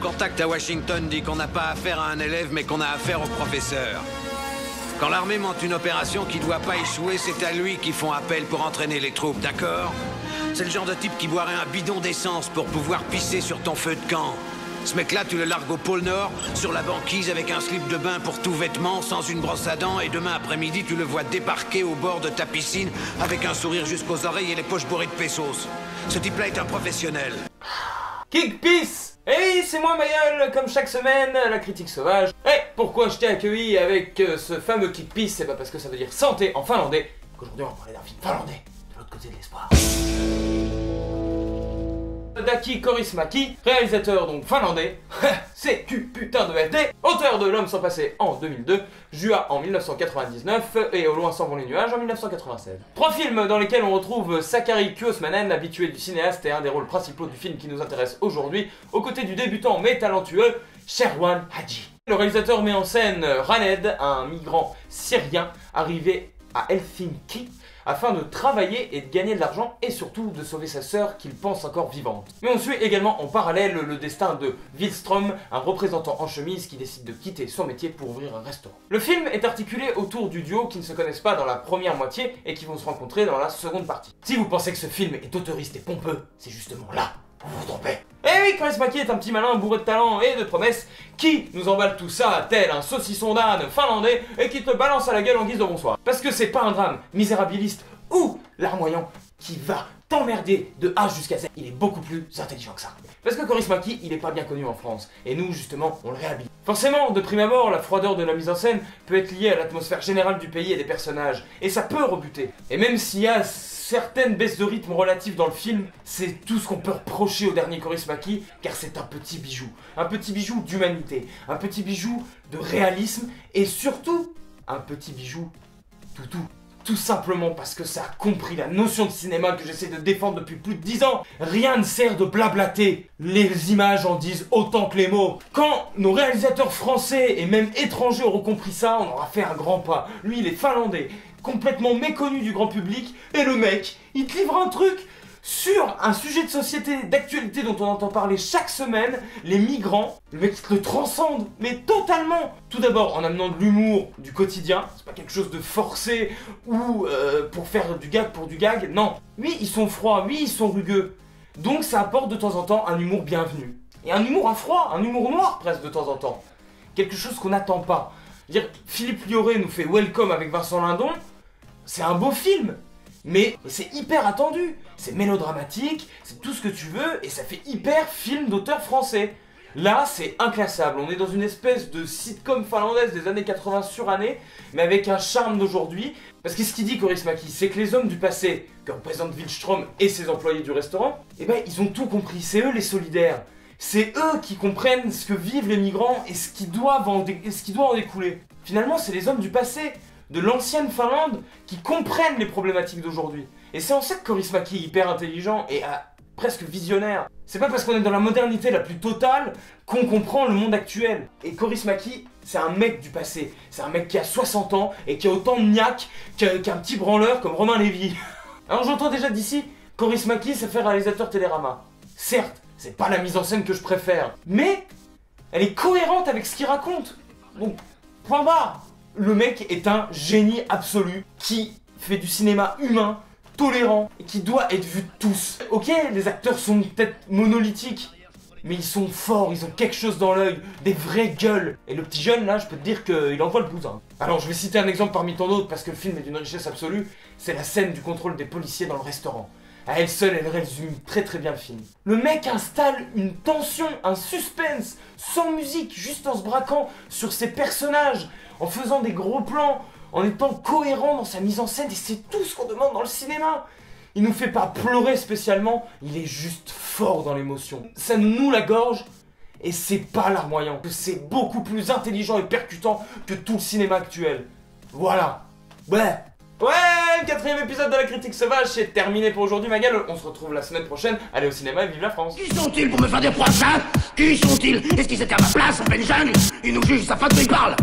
contact à Washington dit qu'on n'a pas affaire à un élève, mais qu'on a affaire au professeur. Quand l'armée monte une opération qui doit pas échouer, c'est à lui qu'ils font appel pour entraîner les troupes, d'accord? C'est le genre de type qui boirait un bidon d'essence pour pouvoir pisser sur ton feu de camp. Ce mec-là, tu le largues au pôle Nord, sur la banquise avec un slip de bain pour tout vêtement, sans une brosse à dents, et demain après-midi, tu le vois débarquer au bord de ta piscine avec un sourire jusqu'aux oreilles et les poches bourrées de pesos. Ce type-là est un professionnel. Kick Peace oui, c'est moi Mayol, comme chaque semaine, la critique sauvage. Et pourquoi je t'ai accueilli avec euh, ce fameux Kick Peace? C'est pas parce que ça veut dire santé en finlandais qu'aujourd'hui on va parler d'un film finlandais de l'autre côté de l'espoir. Daki Korismaki, réalisateur donc finlandais, c'est Q putain de FD, auteur de L'homme sans passé en 2002, Jua en 1999 et Au loin sans vont les nuages en 1996. Trois films dans lesquels on retrouve Sakari Kuosmanen, habitué du cinéaste et un des rôles principaux du film qui nous intéresse aujourd'hui, aux côtés du débutant mais talentueux Sherwan Haji. Le réalisateur met en scène Raned, un migrant syrien arrivé à Helsinki afin de travailler et de gagner de l'argent et surtout de sauver sa sœur qu'il pense encore vivante. Mais on suit également en parallèle le destin de Wilstrom, un représentant en chemise qui décide de quitter son métier pour ouvrir un restaurant. Le film est articulé autour du duo qui ne se connaissent pas dans la première moitié et qui vont se rencontrer dans la seconde partie. Si vous pensez que ce film est autoriste et pompeux, c'est justement là vous vous trompez. Eh oui, Chris Maki est un petit malin bourré de talent et de promesses qui nous emballe tout ça tel un saucisson d'âne finlandais et qui te balance à la gueule en guise de bonsoir. Parce que c'est pas un drame misérabiliste ou larmoyant qui va t'emmerder de A jusqu'à Z. Il est beaucoup plus intelligent que ça. Parce que Coris Maki, il est pas bien connu en France. Et nous, justement, on le réhabilite. Forcément, de prime abord, la froideur de la mise en scène peut être liée à l'atmosphère générale du pays et des personnages. Et ça peut rebuter. Et même s'il y a certaines baisses de rythme relatives dans le film, c'est tout ce qu'on peut reprocher au dernier Coris Maki, car c'est un petit bijou. Un petit bijou d'humanité. Un petit bijou de réalisme. Et surtout, un petit bijou toutou. Tout simplement parce que ça a compris la notion de cinéma que j'essaie de défendre depuis plus de 10 ans. Rien ne sert de blablater. Les images en disent autant que les mots. Quand nos réalisateurs français et même étrangers auront compris ça, on aura fait un grand pas. Lui, il est finlandais, complètement méconnu du grand public. Et le mec, il te livre un truc sur un sujet de société, d'actualité dont on entend parler chaque semaine, les migrants, le mec le transcende, mais totalement Tout d'abord en amenant de l'humour du quotidien, c'est pas quelque chose de forcé ou euh, pour faire du gag pour du gag, non. Oui, ils sont froids, oui, ils sont rugueux. Donc ça apporte de temps en temps un humour bienvenu. Et un humour à froid, un humour noir presque de temps en temps. Quelque chose qu'on n'attend pas. Dire, Philippe Lioré nous fait Welcome avec Vincent Lindon, c'est un beau film, mais c'est hyper attendu, c'est mélodramatique, c'est tout ce que tu veux, et ça fait hyper film d'auteur français. Là, c'est inclassable. On est dans une espèce de sitcom finlandaise des années 80 surannée, mais avec un charme d'aujourd'hui. Parce que ce qu'il dit, Coris Maki, c'est que les hommes du passé, que représente Wildstrom et ses employés du restaurant, eh ben, ils ont tout compris. C'est eux les solidaires. C'est eux qui comprennent ce que vivent les migrants et ce qui doit en découler. Finalement, c'est les hommes du passé de l'ancienne Finlande qui comprennent les problématiques d'aujourd'hui. Et c'est en ça que Korismaki est hyper intelligent et presque visionnaire. C'est pas parce qu'on est dans la modernité la plus totale qu'on comprend le monde actuel. Et Korismaki, c'est un mec du passé. C'est un mec qui a 60 ans et qui a autant de niaque qu'un petit branleur comme Romain Lévy. Alors j'entends déjà d'ici, Korismaki, ça fait réalisateur Télérama. Certes, c'est pas la mise en scène que je préfère, mais elle est cohérente avec ce qu'il raconte. Donc, point barre le mec est un génie absolu qui fait du cinéma humain, tolérant et qui doit être vu de tous. Ok, les acteurs sont peut-être monolithiques, mais ils sont forts, ils ont quelque chose dans l'œil, des vraies gueules. Et le petit jeune là, je peux te dire qu'il envoie le bousin. Alors je vais citer un exemple parmi tant d'autres parce que le film est d'une richesse absolue, c'est la scène du contrôle des policiers dans le restaurant. À elle seule, elle résume très très bien le film. Le mec installe une tension, un suspense, sans musique, juste en se braquant sur ses personnages, en faisant des gros plans, en étant cohérent dans sa mise en scène, et c'est tout ce qu'on demande dans le cinéma. Il nous fait pas pleurer spécialement, il est juste fort dans l'émotion. Ça nous noue la gorge, et c'est pas larmoyant. C'est beaucoup plus intelligent et percutant que tout le cinéma actuel. Voilà. Ouais. Ouais, quatrième épisode de la critique sauvage, c'est terminé pour aujourd'hui, ma gueule. On se retrouve la semaine prochaine. Allez au cinéma et vive la France. Qui sont-ils pour me faire des procès Qui sont-ils? Est-ce qu'ils étaient à ma place en peine Ils nous jugent, sa faute, ils parlent